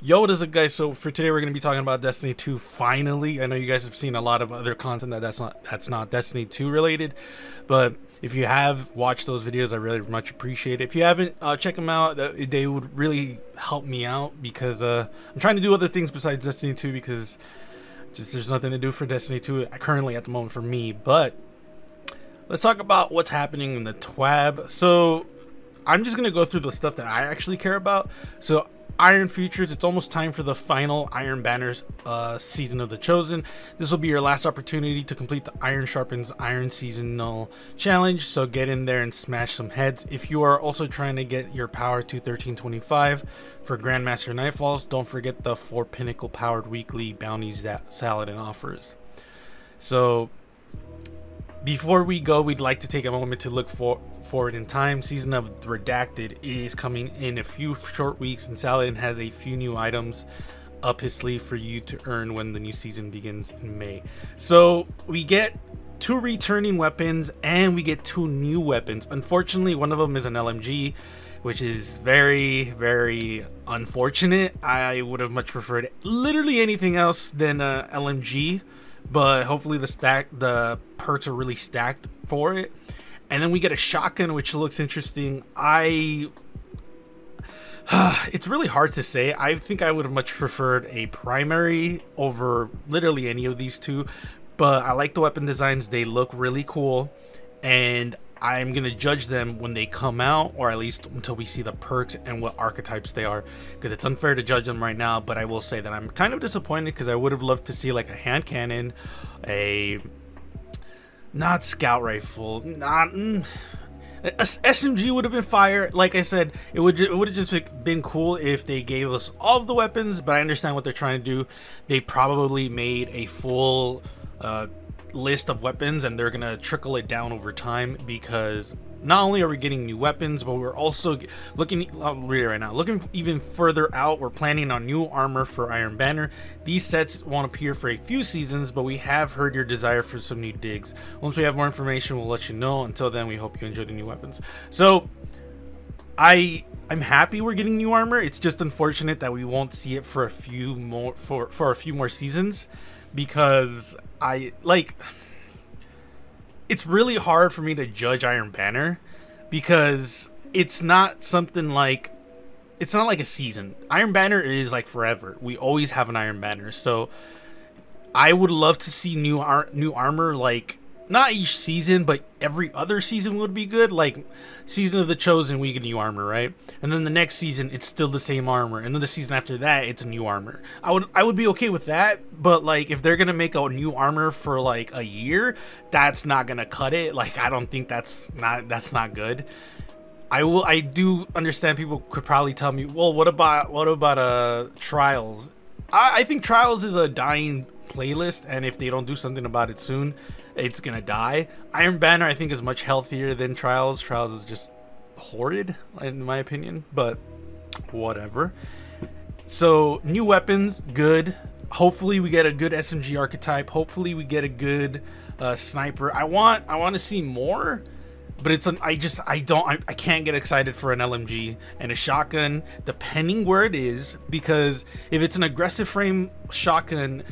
Yo, what is up, guys? So for today, we're going to be talking about Destiny 2. Finally, I know you guys have seen a lot of other content that that's not that's not Destiny 2 related, but if you have watched those videos, I really much appreciate it. If you haven't, uh, check them out. They would really help me out because uh, I'm trying to do other things besides Destiny 2 because just there's nothing to do for Destiny 2 currently at the moment for me. But let's talk about what's happening in the TWAB. So I'm just gonna go through the stuff that I actually care about. So Iron Futures, it's almost time for the final Iron Banners uh, season of the Chosen. This will be your last opportunity to complete the Iron Sharpens Iron Seasonal Challenge, so get in there and smash some heads. If you are also trying to get your power to 1325 for Grandmaster Nightfalls, don't forget the 4 Pinnacle Powered Weekly Bounties that Saladin offers. So before we go, we'd like to take a moment to look for, forward in time. Season of Redacted is coming in a few short weeks, and Saladin has a few new items up his sleeve for you to earn when the new season begins in May. So we get two returning weapons and we get two new weapons. Unfortunately, one of them is an LMG, which is very, very unfortunate. I would have much preferred literally anything else than a LMG but hopefully the stack the perks are really stacked for it. And then we get a shotgun, which looks interesting. I it's really hard to say. I think I would have much preferred a primary over literally any of these two, but I like the weapon designs. They look really cool, and I'm gonna judge them when they come out, or at least until we see the perks and what archetypes they are, because it's unfair to judge them right now. But I will say that I'm kind of disappointed because I would have loved to see like a hand cannon, a not scout rifle, not. Mm, a SMG would have been fire. Like I said, it would it would have just been cool if they gave us all the weapons. But I understand what they're trying to do. They probably made a full uh, list of weapons and they're gonna trickle it down over time because not only are we getting new weapons but we're also looking oh, i'll read it right now looking even further out we're planning on new armor for iron banner. These sets won't appear for a few seasons but we have heard your desire for some new digs. Once we have more information we'll let you know. Until then we hope you enjoy the new weapons. So i i'm happy we're getting new armor. It's just unfortunate that we won't see it for a few more for for a few more seasons because I like it's really hard for me to judge Iron Banner because it's not something like it's not like a season. Iron Banner is like forever. We always have an Iron Banner. So I would love to see new ar- new armor like not each season, but every other season would be good. Like season of the chosen, we get new armor, right? And then the next season, it's still the same armor, and then the season after that, it's a new armor. I would I would be okay with that, but like if they're gonna make a new armor for like a year, that's not gonna cut it. Like I don't think that's not that's not good. I will I do understand people could probably tell me, well, what about what about uh trials? I, I think trials is a dying playlist, and if they don't do something about it soon, it's gonna die. Iron Banner, I think, is much healthier than Trials. Trials is just horrid, in my opinion, but whatever. So, new weapons, good. Hopefully, we get a good SMG archetype. Hopefully, we get a good uh, sniper. I want, I want to see more, but it's an. I just, I don't, I, I can't get excited for an LMG and a shotgun, depending where it is, because if it's an aggressive frame shotgun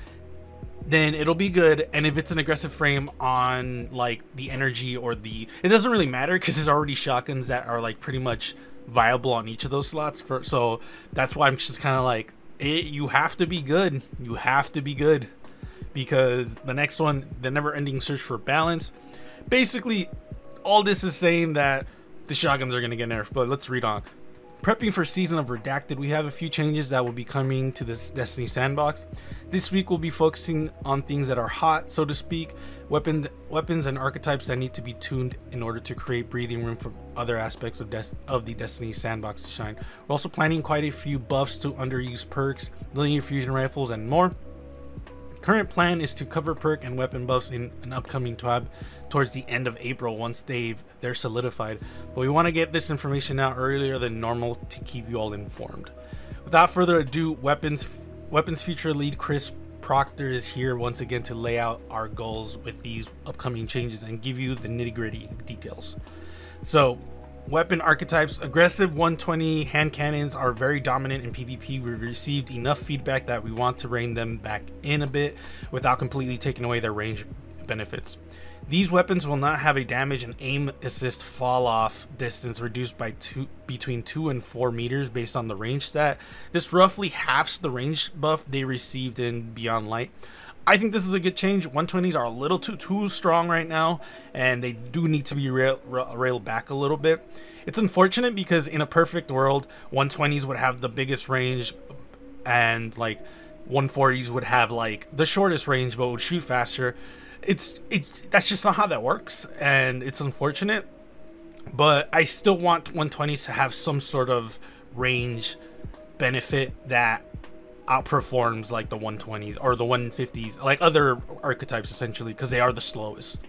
then it'll be good. And if it's an aggressive frame on like the energy or the, it doesn't really matter because there's already shotguns that are like pretty much viable on each of those slots. For so that's why I'm just kind of like, it, you have to be good. You have to be good because the next one, the never-ending search for balance. Basically, all this is saying that the shotguns are gonna get nerfed. But let's read on. Prepping for Season of Redacted, we have a few changes that will be coming to this Destiny sandbox. This week we'll be focusing on things that are hot, so to speak, weapon, weapons and archetypes that need to be tuned in order to create breathing room for other aspects of, of the Destiny sandbox to shine. We're also planning quite a few buffs to underused perks, linear fusion rifles, and more. Current plan is to cover perk and weapon buffs in an upcoming TWAB towards the end of April once they've they're solidified. But we want to get this information out earlier than normal to keep you all informed. Without further ado, weapons weapons feature lead Chris Proctor is here once again to lay out our goals with these upcoming changes and give you the nitty gritty details. So, weapon archetypes. Aggressive 120 hand cannons are very dominant in PvP. We've received enough feedback that we want to rein them back in a bit without completely taking away their range benefits. These weapons will not have a damage and aim assist fall off distance reduced by two between 2 and 4 meters based on the range stat. This roughly halves the range buff they received in Beyond Light. I think this is a good change. 120s are a little too too strong right now, and they do need to be rail, railed back a little bit. It's unfortunate because in a perfect world, 120s would have the biggest range, and like 140s would have like the shortest range, but would shoot faster. It's it that's just not how that works, and it's unfortunate. But I still want 120s to have some sort of range benefit that outperforms like the 120s or the 150s, like other archetypes essentially, because they are the slowest.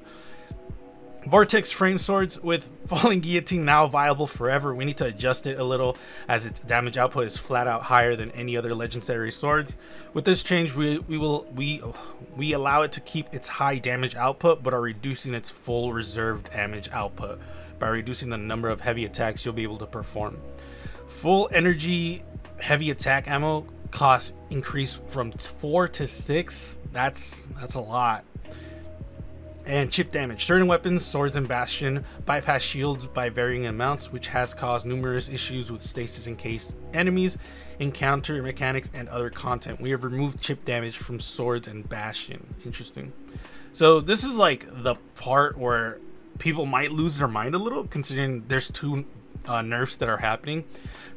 Vortex frame swords with falling guillotine now viable forever. We need to adjust it a little as its damage output is flat out higher than any other legendary swords. With this change, we we will we we allow it to keep its high damage output, but are reducing its full reserve damage output. By reducing the number of heavy attacks you'll be able to perform. Full energy heavy attack ammo cost increase from four to six. That's that's a lot. And chip damage. Certain weapons, swords and bastion, bypass shields by varying amounts, which has caused numerous issues with stasis encased enemies, encounter mechanics, and other content. We have removed chip damage from swords and bastion. Interesting. So this is like the part where people might lose their mind a little, considering there's two uh, nerfs that are happening.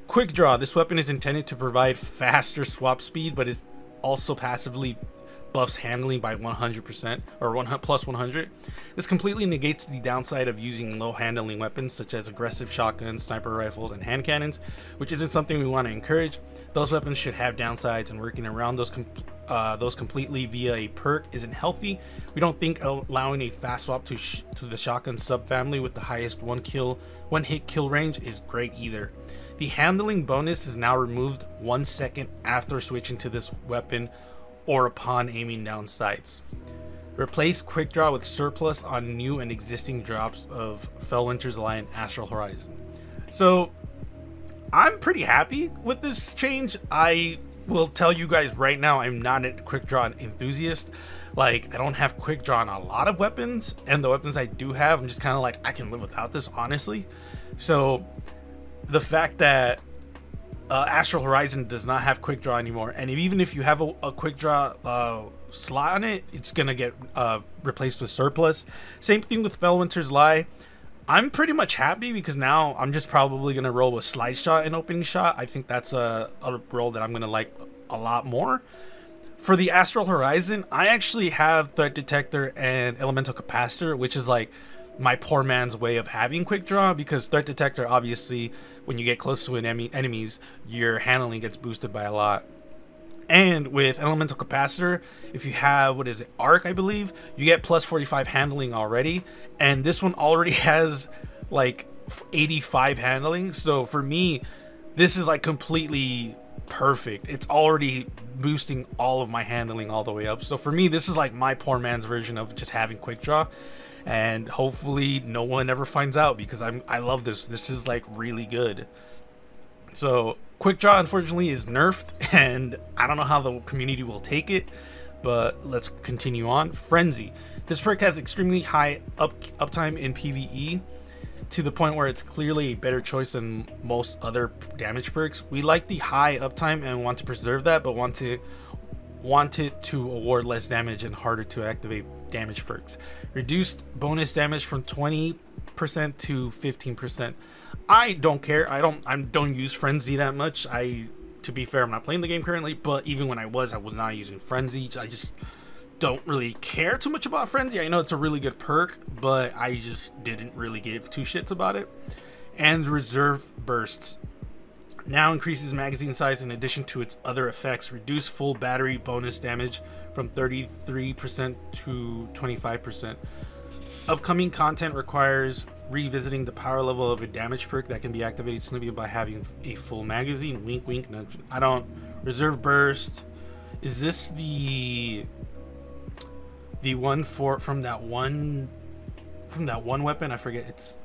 Quick Draw. This weapon is intended to provide faster swap speed, but is also passively buffs handling by 100% or 100 plus 100. This completely negates the downside of using low handling weapons such as aggressive shotguns, sniper rifles, and hand cannons, which isn't something we want to encourage. Those weapons should have downsides, and working around those uh, those completely via a perk isn't healthy. We don't think allowing a fast swap to to the shotgun subfamily with the highest one kill, one hit kill range is great either. The handling bonus is now removed one second after switching to this weapon or upon aiming down sights. Replace Quick Draw with surplus on new and existing drops of Felwinter's Lie and Astral Horizon. So, I'm pretty happy with this change. I will tell you guys right now, I'm not a Quick Draw enthusiast. Like, I don't have Quick Draw on a lot of weapons, and the weapons I do have, I'm just kind of like, I can live without this, honestly. So, the fact that uh, Astral Horizon does not have quick draw anymore, and even if you have a, a quick draw uh, slot on it, it's gonna get uh, replaced with surplus. Same thing with Felwinter's Lie. I'm pretty much happy because now I'm just probably gonna roll with slide shot and opening shot. I think that's a, a roll that I'm gonna like a lot more. For the Astral Horizon, I actually have Threat Detector and Elemental Capacitor, which is like my poor man's way of having quick draw because threat detector obviously when you get close to an enemy enemies your handling gets boosted by a lot and with elemental capacitor if you have what is it arc i believe you get plus 45 handling already. And this one already has like 85 handling. So for me this is like completely perfect. It's already boosting all of my handling all the way up. So for me this is like my poor man's version of just having quick draw. And hopefully no one ever finds out because I'm I love this. This is like really good. So quick draw unfortunately is nerfed and I don't know how the community will take it, but let's continue on. Frenzy. This perk has extremely high up uptime in PvE to the point where it's clearly a better choice than most other damage perks. We like the high uptime and want to preserve that, but want to want it to award less damage and harder to activate damage perks. Reduced bonus damage from 20% to 15%. I don't care. I don't I don't use Frenzy that much. I to be fair, I'm not playing the game currently, but even when I was, I was not using Frenzy. I just don't really care too much about Frenzy. I know it's a really good perk, but I just didn't really give two shits about it. And Reserve Bursts now increases magazine size in addition to its other effects. Reduce full battery bonus damage from 33% to 25%. Upcoming content requires revisiting the power level of a damage perk that can be activated simply by having a full magazine. Wink, wink, nudge. I don't. Reserve burst. Is this the the one for from that one from that one weapon? I forget. It's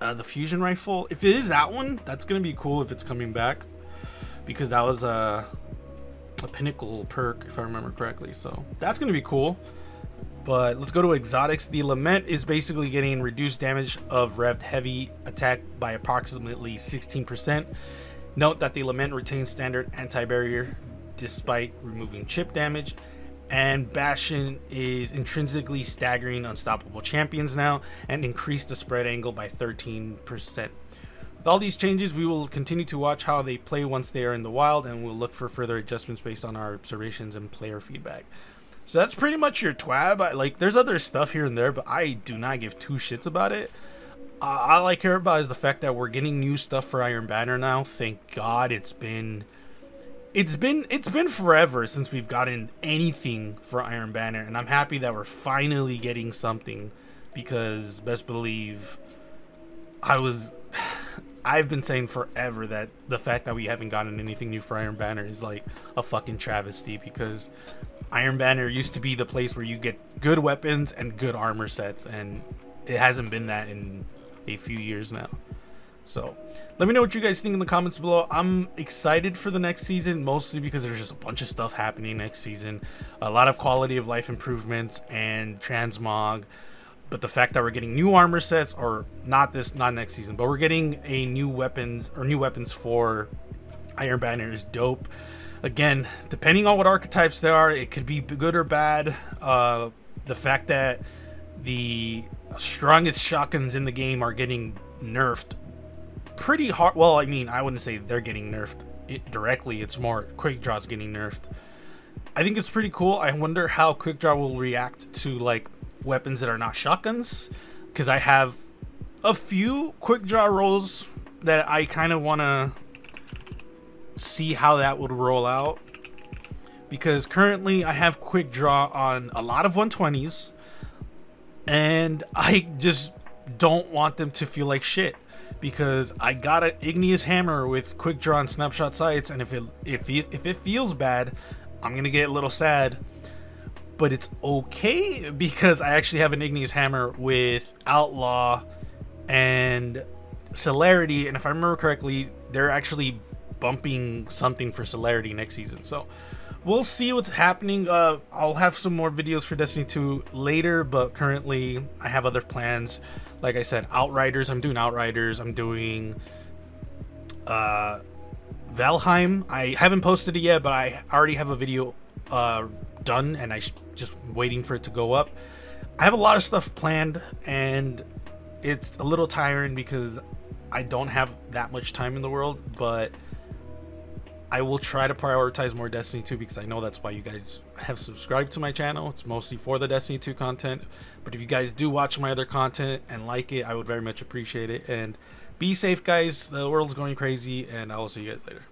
uh, the fusion rifle. If it is that one, that's gonna be cool if it's coming back, because that was a a pinnacle perk if I remember correctly. So that's gonna be cool. But let's go to exotics. The Lament is basically getting reduced damage of revved heavy attack by approximately 16%. Note that the Lament retains standard anti-barrier despite removing chip damage. And Bastion is intrinsically staggering unstoppable champions now and increased the spread angle by 13%. With all these changes, we will continue to watch how they play once they are in the wild and we'll look for further adjustments based on our observations and player feedback. So that's pretty much your twab. I, like, there's other stuff here and there, but I do not give two shits about it. Uh, I like care about is the fact that we're getting new stuff for Iron Banner now. Thank God it's been it's been it's been forever since we've gotten anything for Iron Banner, and I'm happy that we're finally getting something because best believe I was I've been saying forever that the fact that we haven't gotten anything new for Iron Banner is like a fucking travesty because Iron Banner used to be the place where you get good weapons and good armor sets, and it hasn't been that in a few years now. So let me know what you guys think in the comments below. I'm excited for the next season, mostly because there's just a bunch of stuff happening next season. A lot of quality of life improvements and transmog. But the fact that we're getting new armor sets, or not this, not next season, but we're getting a new weapons or new weapons for Iron Banner is dope. Again, depending on what archetypes there are, it could be good or bad. Uh, the fact that the strongest shotguns in the game are getting nerfed pretty hard. Well, I mean, I wouldn't say they're getting nerfed it directly. It's more Quick Draw's getting nerfed. I think it's pretty cool. I wonder how Quick Draw will react to like weapons that are not shotguns, because I have a few Quick Draw rolls that I kind of want to see how that would roll out. Because currently I have Quick Draw on a lot of 120s, and I just don't want them to feel like shit because I got an igneous hammer with quick draw and snapshot sights, and if it if it, if it feels bad, I'm gonna get a little sad. But it's okay because I actually have an igneous hammer with outlaw and celerity, and if I remember correctly, they're actually bumping something for celerity next season. So we'll see what's happening. Uh, I'll have some more videos for Destiny 2 later, but currently I have other plans. Like I said, Outriders. I'm doing Outriders. I'm doing uh, Valheim. I haven't posted it yet, but I already have a video uh, done, and I just waiting for it to go up. I have a lot of stuff planned, and it's a little tiring because I don't have that much time in the world, but I will try to prioritize more Destiny 2 because I know that's why you guys have subscribed to my channel. It's mostly for the Destiny 2 content. But if you guys do watch my other content and like it, I would very much appreciate it. And be safe, guys. The world's going crazy, and I will see you guys later.